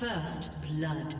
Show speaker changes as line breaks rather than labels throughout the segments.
First blood.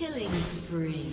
Killing spree.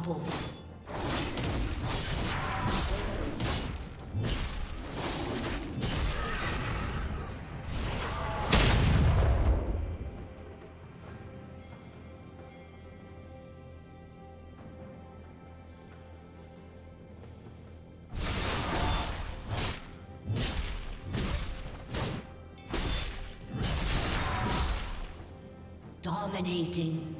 Unstoppable. Dominating.